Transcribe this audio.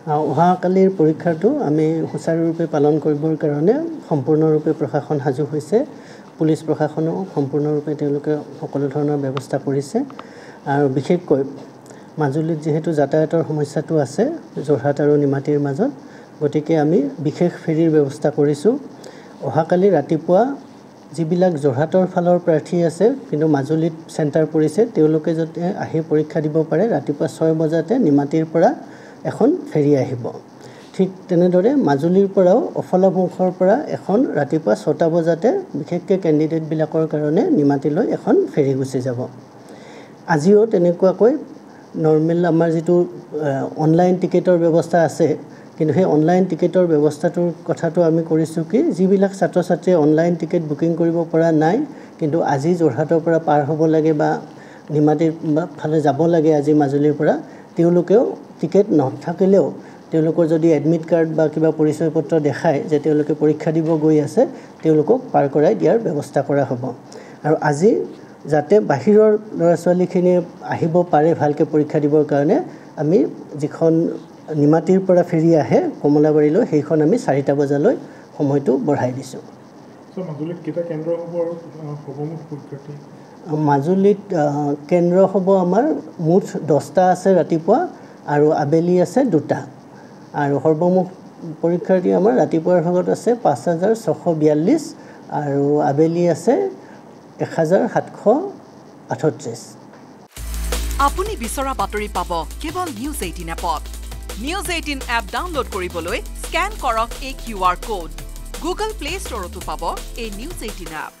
অহাকালিৰ পৰীক্ষাটো আমি সুচাৰুৰূপে পালন কৰিবৰ কাৰণে সম্পূৰ্ণৰূপে প্ৰশাসন সাজু হৈছে। পুলিচ প্ৰশাসনেও সম্পূৰ্ণৰূপে তেওঁলোকে সকলো ধৰণৰ ব্যৱস্থা কৰিছে। আৰু বিশেষকৈ মাজুলীত যিহেতু যাতায়াতৰ সমস্যাটো আছে যোৰহাট আৰু নিমাতীৰ মাজত গতিকে আমি বিশেষ ফেৰীৰ ব্যৱস্থা কৰিছোঁ। অহাকালি ৰাতিপুৱা যিবিলাক যোৰহাটৰ ফালৰ প্ৰাৰ্থী আছে কিন্তু মাজুলীত চেণ্টাৰ পৰিছে তেওঁলোকে যাতে আহি পৰীক্ষা দিব পাৰে ৰাতিপুৱা ছয় বজাতে নিমাতীৰ পৰা এখন ফেৰী আহিব। ঠিক তেনেদৰে মাজুলীৰ পৰাও অফলাবংশৰ পৰা এখন ৰাতিপুৱা ছটা বজাতে বিশেষকৈ কেণ্ডিডেটবিলাকৰ কাৰণে নিমাতীলৈ এখন ফেৰী গুচি যাব। আজিও তেনেকুৱাকৈ নৰ্মেল আমাৰ যিটো অনলাইন টিকেটৰ ব্যৱস্থা আছে কিন্তু সেই অনলাইন টিকেটৰ ব্যৱস্থাটোৰ কথাটো আমি কৰিছোঁ কি যিবিলাক ছাত্ৰ ছাত্ৰীয়ে অনলাইন টিকেট বুকিং কৰিব পৰা নাই কিন্তু আজি যোৰহাটৰ পৰা পাৰ হ'ব লাগে বা নিমাতীৰ ফালে যাব লাগে আজি মাজুলীৰ পৰা তেওঁলোকেও টিকেট নাথাকিলেও তেওঁলোকৰ যদি এডমিট কাৰ্ড বা কিবা পৰিচয় পত্ৰ দেখায় যে তেওঁলোকে পৰীক্ষা দিব গৈ আছে তেওঁলোকক পাৰ কৰাই দিয়াৰ ব্যৱস্থা কৰা হ'ব। আৰু আজি যাতে বাহিৰৰ ল'ৰা ছোৱালীখিনিয়ে আহিব পাৰে ভালকৈ পৰীক্ষা দিবৰ কাৰণে আমি যিখন নিমাতীৰ পৰা ফেৰী আহে কমলাবাৰীলৈ সেইখন আমি চাৰিটা বজালৈ সময়টো বঢ়াই দিছোঁ। মাজুলীত কেন্দ্ৰ হ'ব আমাৰ মুঠ দহটা আছে ৰাতিপুৱা আৰু আবেলি আছে দুটা। আৰু সৰ্বমুঠ পৰীক্ষাৰ্থী আমাৰ ৰাতিপুৱাৰ ভাগত আছে পাঁচ হাজাৰ ছশ বিয়াল্লিছ আৰু আবেলি আছে এক হাজাৰ সাতশ আঠত্ৰিছ। আপুনি বিচৰা বাতৰি পাব কেৱল নিউজ এইটিন এপত। নিউজ এইটিন এপ ডাউনলোড কৰিবলৈ স্কেন কৰক এই Q R code. Google play ষ্টৰতো পাব এই নিউজ এইটিন এপ।